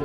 I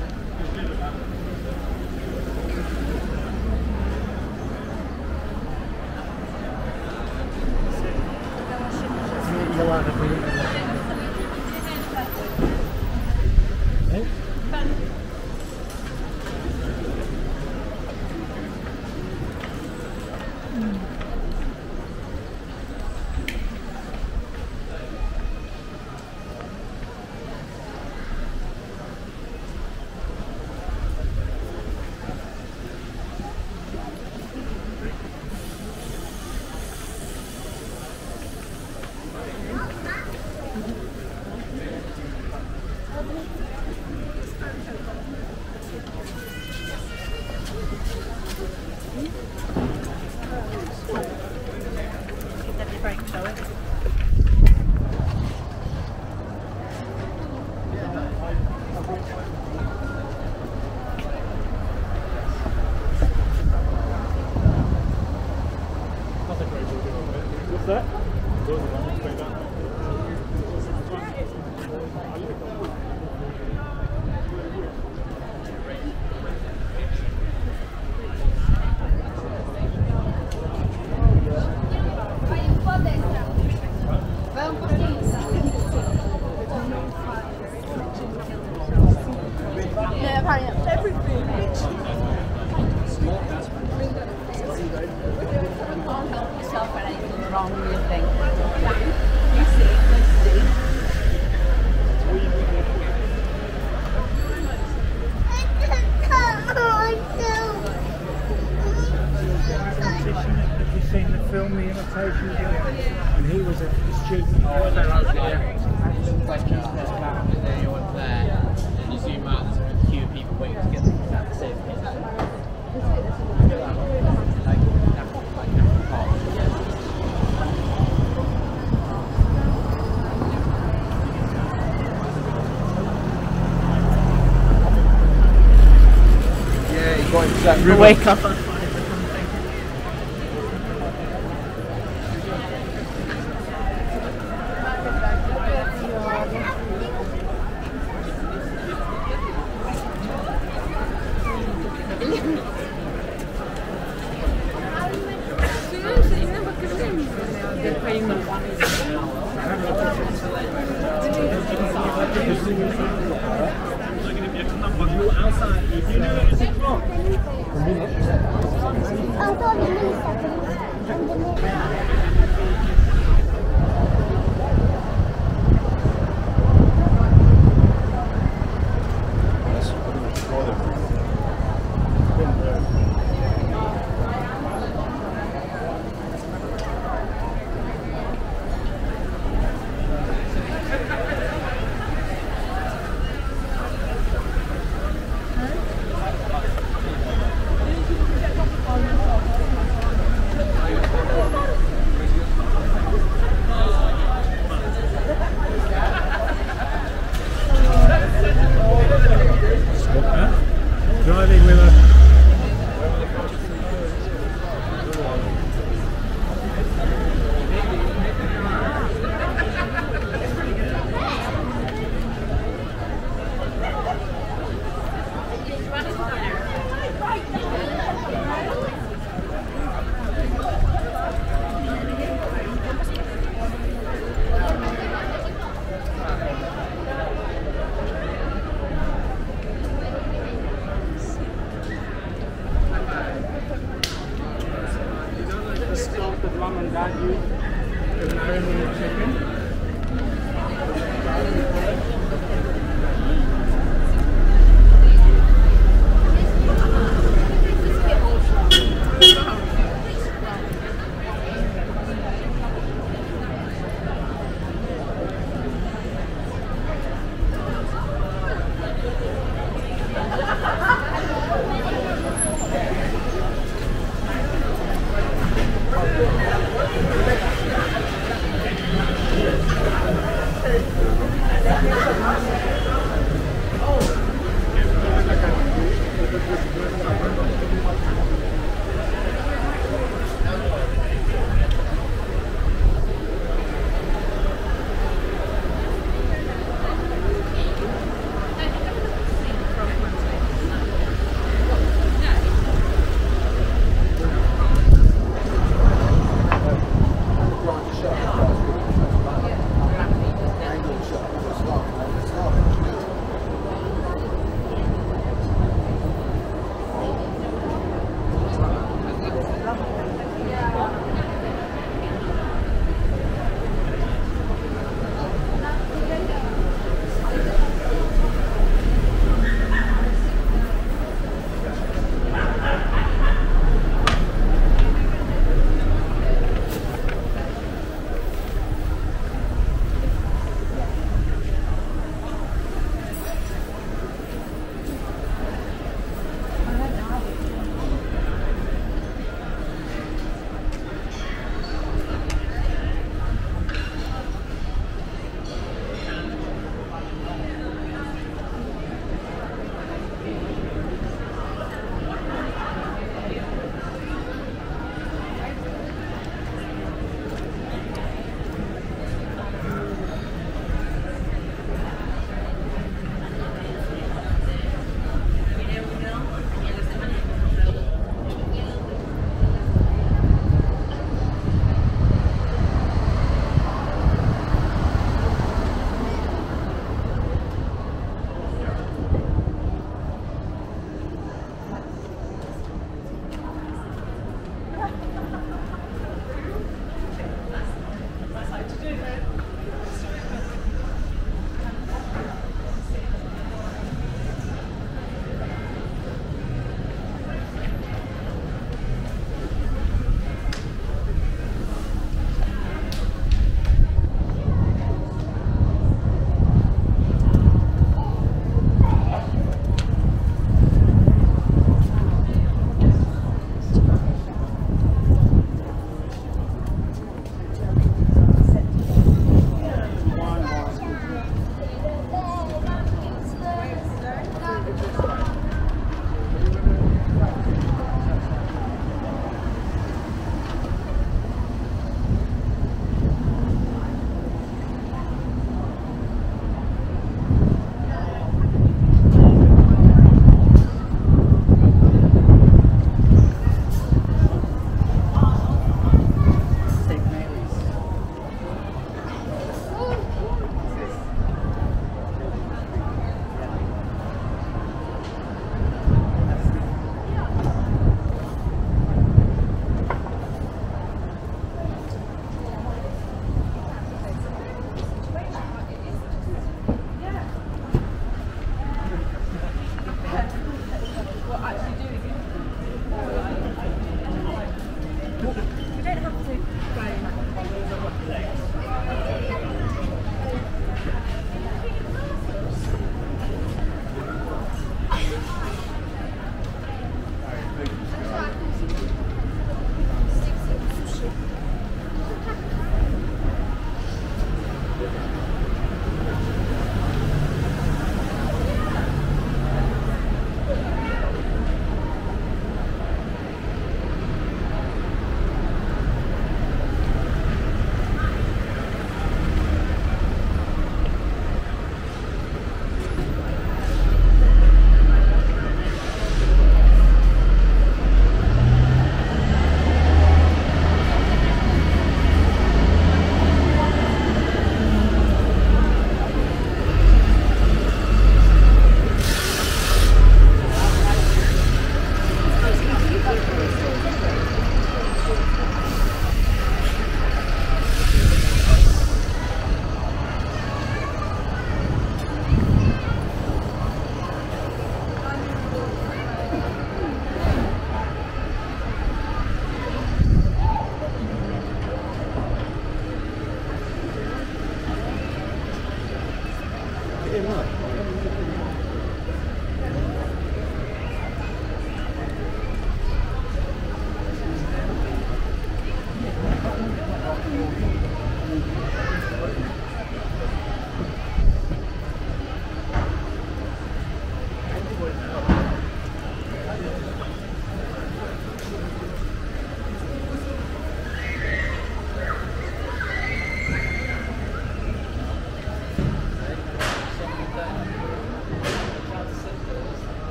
wake up.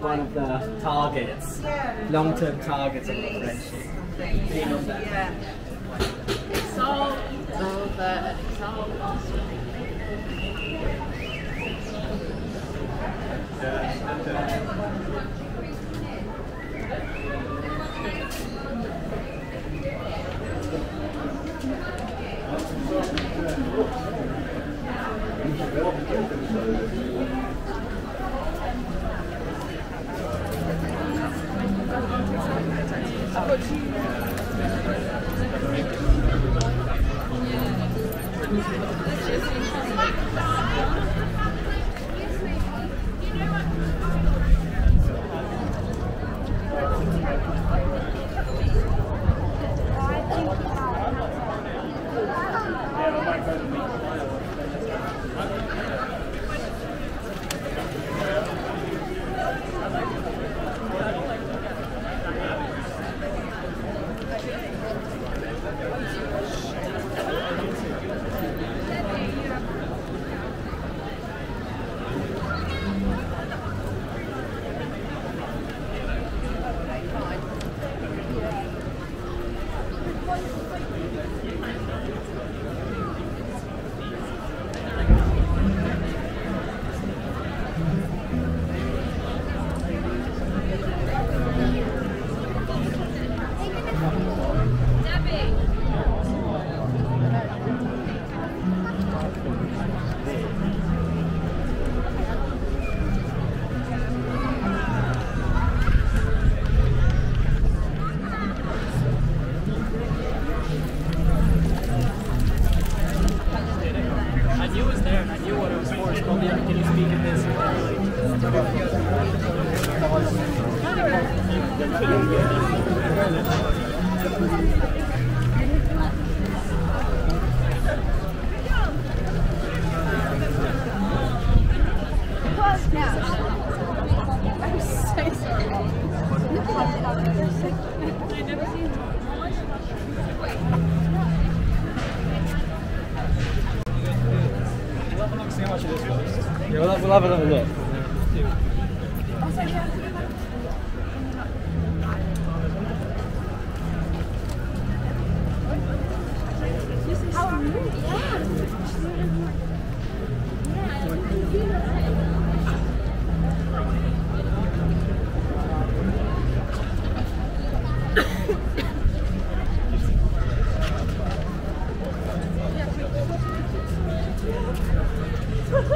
one of the targets, long-term targets of the friendship. Vai lá, vai lá, vai lá. どうぞ。